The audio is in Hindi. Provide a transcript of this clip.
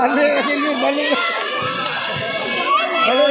मारने के लिए बल बल